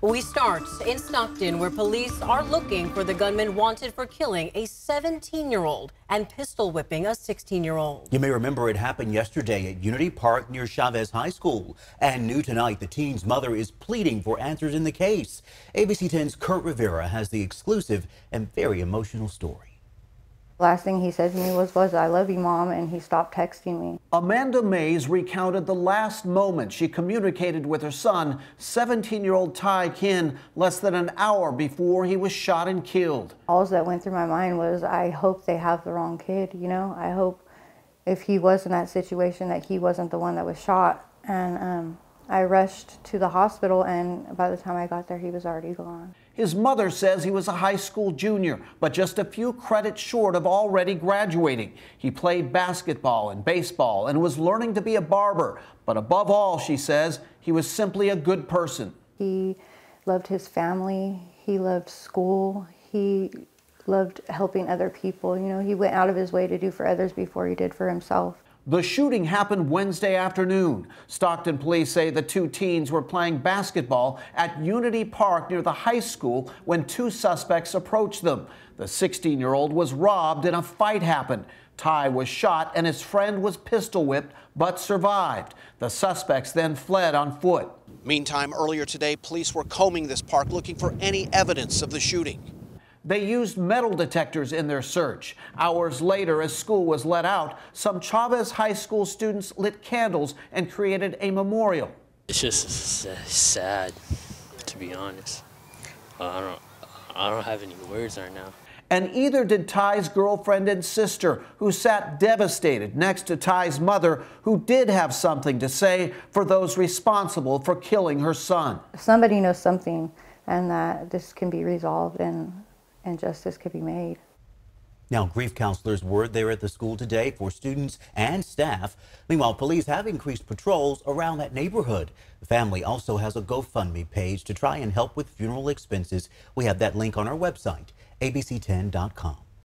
We start in Stockton, where police are looking for the gunman wanted for killing a 17 year old and pistol whipping a 16 year old. You may remember it happened yesterday at Unity Park near Chavez High School. And new tonight, the teen's mother is pleading for answers in the case. ABC 10's Kurt Rivera has the exclusive and very emotional story. Last thing he said to me was, was I love you, Mom, and he stopped texting me. Amanda Mays recounted the last moment she communicated with her son, 17-year-old Thai Khin, less than an hour before he was shot and killed. All that went through my mind was, I hope they have the wrong kid, you know? I hope if he was in that situation that he wasn't the one that was shot. And um, I rushed to the hospital, and by the time I got there, he was already gone. His mother says he was a high school junior, but just a few credits short of already graduating. He played basketball and baseball and was learning to be a barber. But above all, she says, he was simply a good person. He loved his family, he loved school, he loved helping other people. You know, he went out of his way to do for others before he did for himself. The shooting happened Wednesday afternoon. Stockton police say the two teens were playing basketball at Unity Park near the high school when two suspects approached them. The 16 year old was robbed and a fight happened. Thai was shot and his friend was pistol whipped but survived. The suspects then fled on foot. Meantime, earlier today, police were combing this park looking for any evidence of the shooting. They used metal detectors in their search. Hours later, as school was let out, some Chavez High School students lit candles and created a memorial. It's just sad, to be honest. I don't, I don't have any words right now. And either did Thai's girlfriend and sister, who sat devastated next to Thai's mother, who did have something to say for those responsible for killing her son. Somebody knows something, and that this can be resolved and and justice could be made. Now, grief counselors were there at the school today for students and staff. Meanwhile, police have increased patrols around that neighborhood. The family also has a GoFundMe page to try and help with funeral expenses. We have that link on our website, abc10.com.